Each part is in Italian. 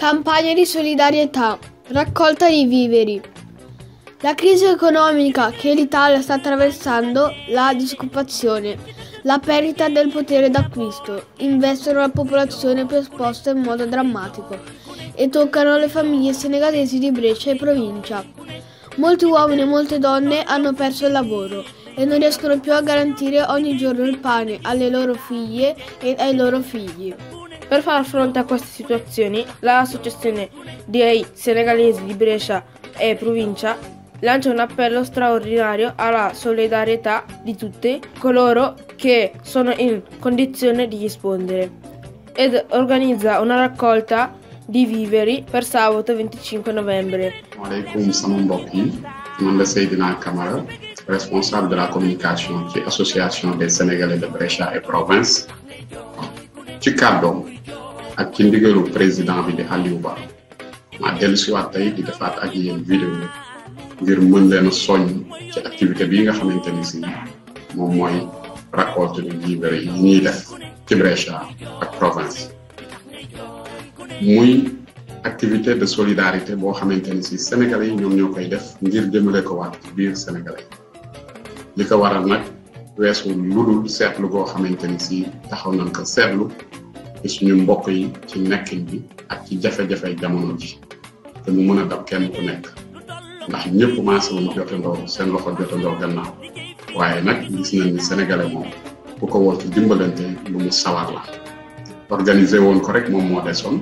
Campagna di solidarietà, raccolta di viveri. La crisi economica che l'Italia sta attraversando, la disoccupazione, la perdita del potere d'acquisto, investono la popolazione più esposta in modo drammatico e toccano le famiglie senegalesi di Brescia e provincia. Molti uomini e molte donne hanno perso il lavoro e non riescono più a garantire ogni giorno il pane alle loro figlie e ai loro figli. Per far fronte a queste situazioni, l'Associazione dei Senegalesi di Brescia e provincia lancia un appello straordinario alla solidarietà di tutti coloro che sono in condizione di rispondere ed organizza una raccolta di viveri per sabato 25 novembre. Alaikum sama mbokk yi man la Seydina Camara responsable de la communication ci association des Sénégalais de Brescia et province. Ci kàddoom ak ci ndigalu président bi di Aliou Ba. Ma dellu si waat tey di defaat ak yéen vidéo ngir mën leen a soññ ci activité bii nga xamante ni si moom mooy récolte de vivres yi ñuy def ci Brescia ak province. Muy activité de solidarité boo xamante ni si sénégalais yi ñoom ñoo koy def ngir jëmale ko waat ci biir sénégalais li ko waral nag weesu lu dul seetlu goo xamante ni si taxaw nañ ko seetlu ci suñu mbokk yi ci nekkin bi ak ci jafe-jafe jamono ji te mu mën a dab kenn ku nekk. Ndax ñëpp maase wuñ jotandoo seen loxo jotandoo gannaaw. Waaye nag gis nañ ni sénégalais moom ku ko woo ci dimbalante lu mu sawar la. Organisé woon ko rek moom moo desoon.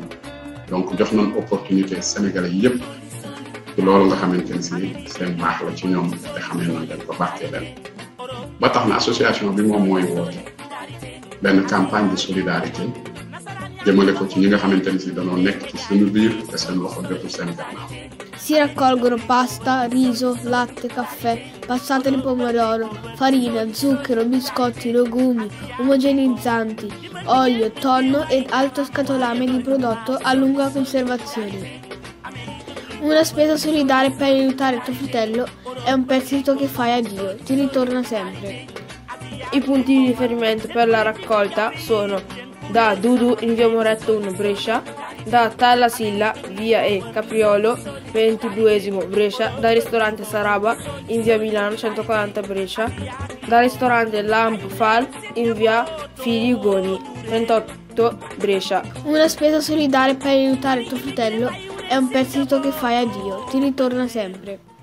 Donc jox nañ opportunité sénégalais yëpp loolu nga xamante ni seen baax ci ñoom xamee nañ leen ko baaxee leen. Ba tax na association bi moom mooy woote. Benn campagne de solidarité jëmale ko ci ñi nga xamante ni si danoo nekk ci suñu biir te seen loxo jotul seen gannaaw Si raccolgono pasta, riso, latte, caffè, passata di pomodoro, farina, zucchero, biscotti, legumi, omogenizzanti, olio, tonno ed alto scatolame di prodotto a lunga conservazione. Una spesa solidale per aiutare tuo fratello è un prestito che fai a Dio, ti ritorna sempre. I punti di riferimento per la raccolta sono da Dudu in via Moretto 1 Brescia, da Talla Silla via E Capriolo 22 Brescia, dal ristorante Saraba in via Milano 140 Brescia, dal ristorante Lamp Fal in via Fili Ugoni 38 Brescia. Una spesa solidale per aiutare tuo fratello è un prestito che fai a Dio, ti ritorna sempre.